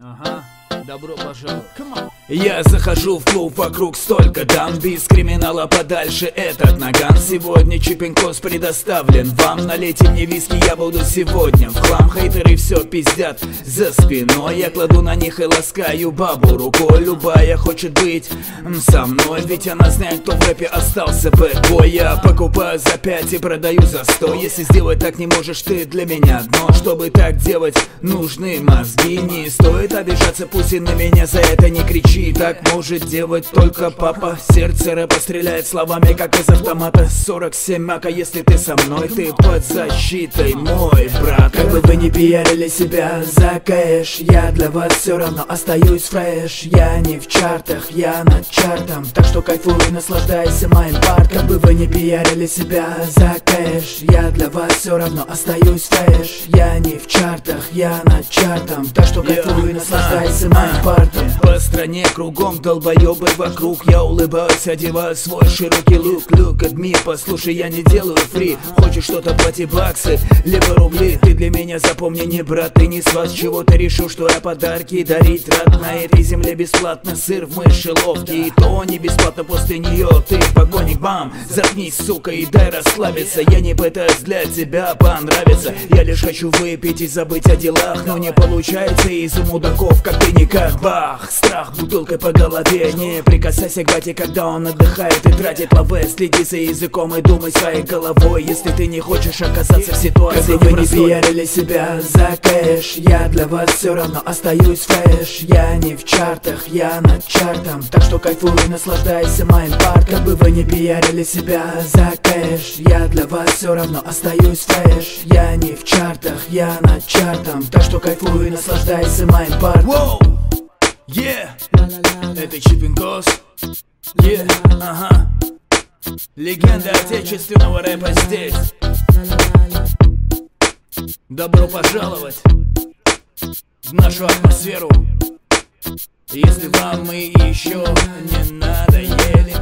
Uh huh. Добро пожаловать. Я захожу в клуб, вокруг столько дам. Без криминала подальше этот наган. Сегодня чипинкос предоставлен вам. Налейте мне виски, я буду сегодня В хлам. Хейтеры все пиздят за спиной. Я кладу на них и ласкаю бабу рукой. Любая хочет быть со мной. Ведь она знает, кто в рэпе остался бэтбой Я покупаю за пять и продаю за сто. Если сделать так не можешь ты для меня дно. Чтобы так делать нужны мозги. Не стоит обижаться, пусть и на меня за это не кричи. Так может делать только папа. Сердце рэпа стреляет словами, как из автомата. 47 мака, если ты со мной Ты под защитой, мой брат. Как бы вы не пиарили себя за кэш Я для вас все равно остаюсь фреш. Я не в чартах, я над чартом. Так что кайфуй, наслаждайся моим парт Как бы вы не пиарили себя за кэш Я для вас все равно остаюсь фреш. Я не в чартах, я над чартом. Так что кайфуй, наслаждайся моим партом По стране кругом долбоебы вокруг. Я улыбаюсь, одеваю свой широкий лук. Look at me, послушай, я не делаю фри. Хочешь что-то, плати баксы, либо рубли. Ты для меня запомни, не брат, ты не сват. Чего ты решил, что я подарки дарить? Рад На этой земле бесплатно сыр в мышеловке И то не бесплатно после нее. Ты погоник, бам, заткнись, сука, и дай расслабиться. Я не пытаюсь для тебя понравиться. Я лишь хочу выпить и забыть о делах. Но не получается из-за мудаков, как ты никак Бах, страх, бутылкой по голове. Не прикасайся к бате, когда он отдыхает и тратит лаве. Следи за языком и думай своей головой. Если ты не хочешь оказаться в ситуации Как вы не пиарили себя за кэш Я для вас все равно остаюсь fresh Я не в чартах, я над чартом. Так что кайфуй, наслаждайся моим part Как бы вы не пиарили себя за кэш Я для вас все равно остаюсь fresh Я не в чартах, я над чартом. Так что кайфуй, наслаждайся моим part Воу! Yeah! Это Chipinkos Yeah, ага. Легенда отечественного рэпа здесь. Добро пожаловать в нашу атмосферу. Если вам мы еще не надоели